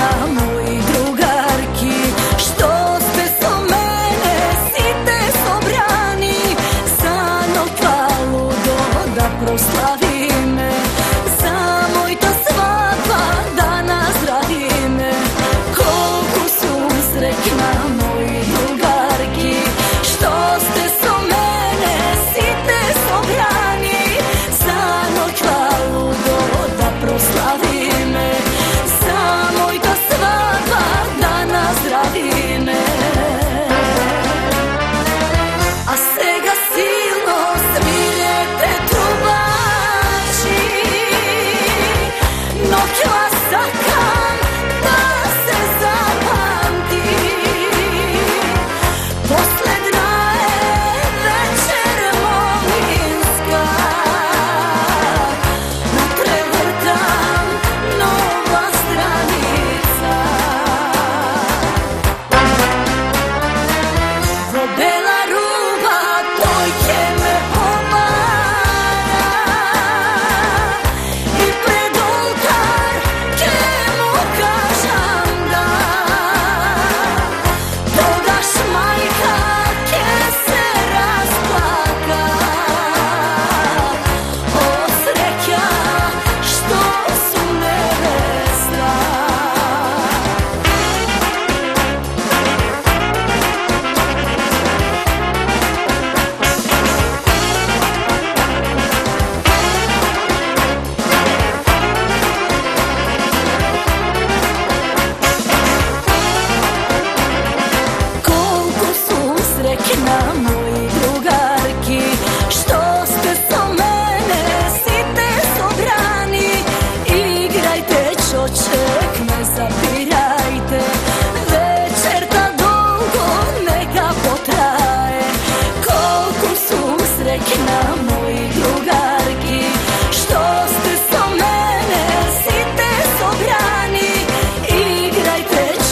mu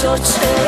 your chest.